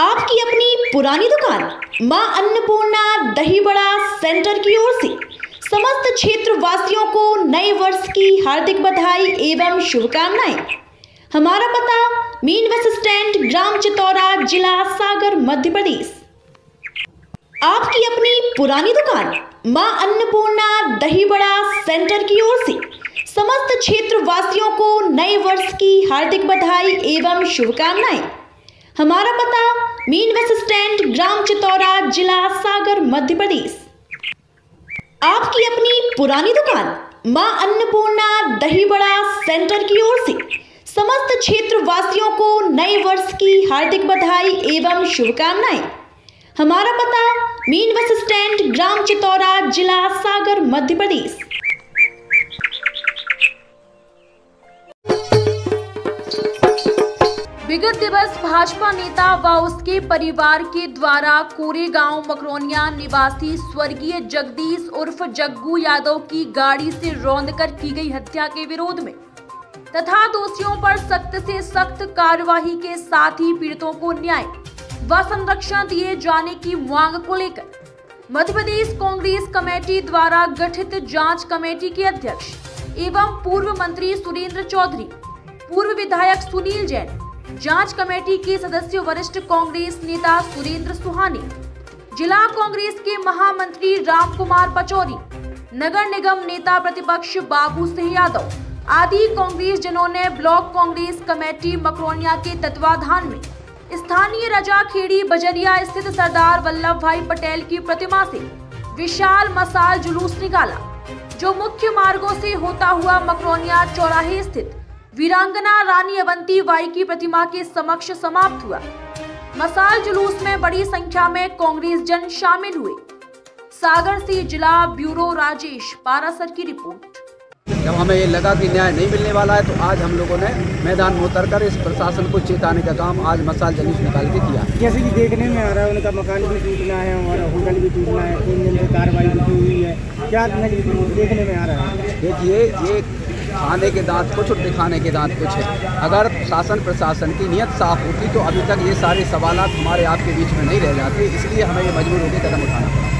आपकी अपनी पुरानी दुकान, माँ अन्नपूर्णा दही बड़ा सेंटर की ओर से। समस्त क्षेत्र वासियों को नए वर्ष की हार्दिक बधाई एवं शुभकामनाएँ। हमारा पता, मेन बस स्टैंड, ग्राम चितौरा जिला सागर, मध्य प्रदेश। आपकी अपनी पुरानी दुकान, माँ अन्नपूर्णा दही बड़ा सेंटर की ओर से। समस्त क्षेत्र वासियों को नए वर्ष की हार्दिक बधाई एवं शुभकामनाएँ। हमारा पता मेन बस स्टैंड ग्राम चितौरा जिला सागर मध्य प्रदेश आपकी अपनी पुरानी दुकान, माँ अन्नपूर्णा दही बड़ा सेंटर की ओर से, समस्त क्षेत्र वासियों को नए वर्ष की हार्दिक बधाई एवं शुभकामनाएँ। हमारा पता मीन बस स्टैंड ग्राम चितौरा जिला सागर मध्य प्रदेश विगत दिवस भाजपा नेता व उसके परिवार के द्वारा कोरेगांव मकरोनिया निवासी स्वर्गीय जगदीश उर्फ़ जग्गू यादव की गाड़ी से रौंद कर की गई हत्या के विरोध में। तथा दोषियों पर सख्त से सख्त कार्यवाही के साथ ही पीड़ितों को न्याय व संरक्षण दिए जाने की मांग को लेकर मध्य प्रदेश कांग्रेस कमेटी द्वारा गठित जाँच कमेटी के अध्यक्ष एवं पूर्व मंत्री सुरेंद्र चौधरी, पूर्व विधायक सुनील जैन जाँच कमेटी के सदस्य वरिष्ठ कांग्रेस नेता सुरेंद्र सुहानी, जिला कांग्रेस के महामंत्री राम कुमार पचौरी, नगर निगम नेता प्रतिपक्ष बाबू सिंह यादव आदि कांग्रेस जनों ने ब्लॉक कांग्रेस कमेटी मकरोनिया के तत्वाधान में स्थानीय रजा खेड़ी बजरिया स्थित सरदार वल्लभ भाई पटेल की प्रतिमा से विशाल मसाल जुलूस निकाला, जो मुख्य मार्गों से होता हुआ मकरोनिया चौराहे स्थित वीरांगना रानी अवंती बाई की प्रतिमा के समक्ष समाप्त हुआ। मसाल जुलूस में बड़ी संख्या में कांग्रेस जन शामिल हुए। सागर से जिला ब्यूरो राजेश पारासर की रिपोर्ट। जब हमें ये लगा कि न्याय नहीं मिलने वाला है तो आज हम लोगों ने मैदान में उतर कर इस प्रशासन को चेताने का काम आज मसाल जलूस निकाल के किया। जैसे कि देखने में आ रहा है उनका मकान भी टूटना है हमारा होटल भी टूटना है तीन दिन से कार्रवाई भी हुई है। क्या देखने में आ रहा है? देखिए ये खाने के दांत कुछ और दिखाने के दांत कुछ है। अगर शासन प्रशासन की नीयत साफ़ होती तो अभी तक ये सारे सवाल हमारे आपके बीच में नहीं रह जाते, इसलिए हमें ये मजबूर होकर कदम उठाना पड़ा।